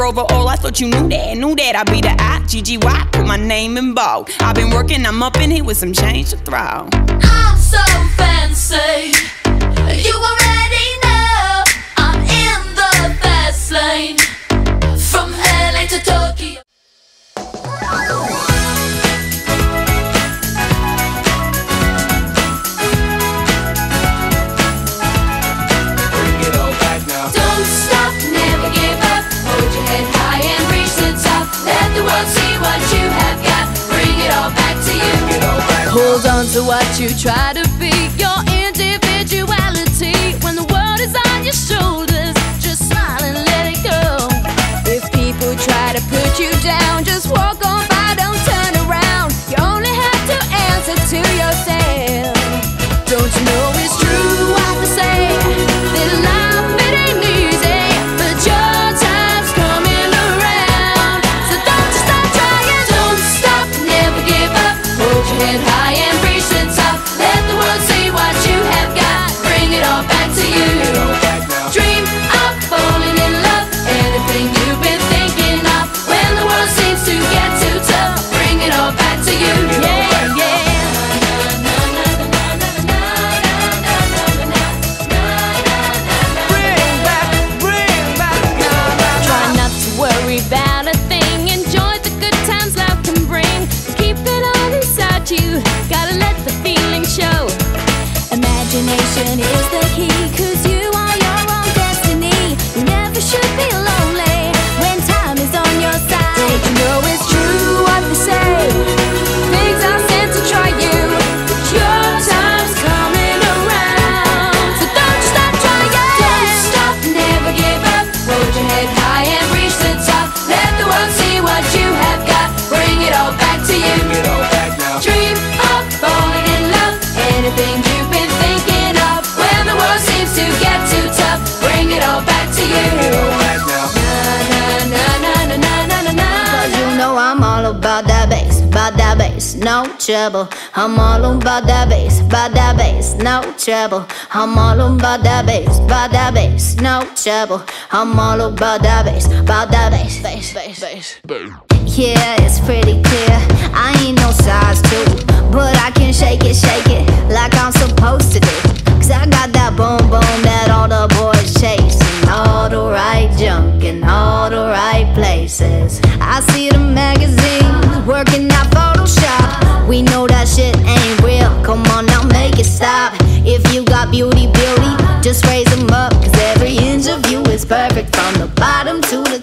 Over all, I thought you knew that, knew that I'd be the I, G G Y, put my name in bold. I've been working, I'm up in here with some change to throw. I'm so fancy. But you try to be your individuality when the world is on your shoulders. Just smile and let it go. If people try to put you down. no trouble. I'm all about that bass, about that bass, no trouble. I'm all about that bass, about that bass, no trouble. I'm all about that bass, about that bass, bass, bass, bass. Yeah, it's pretty clear. I ain't no size two, but I can shake it, shake it like I'm. faces. I see the magazine magazines, working out Photoshop. We know that shit ain't real. Come on now, make it stop. If you got beauty, beauty, just raise them up. Cause every inch of you is perfect from the bottom to the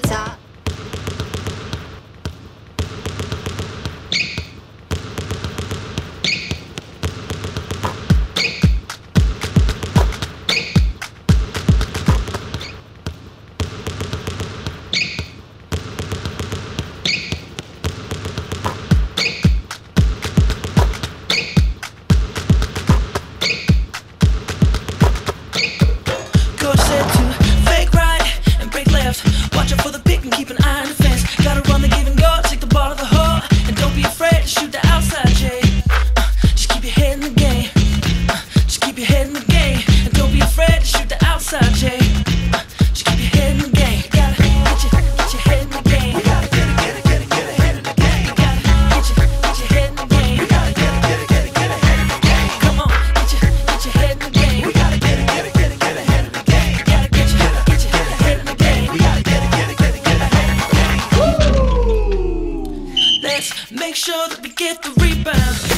Let's make sure that we get the rebound.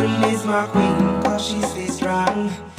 Solution is my queen, cause she's very strong.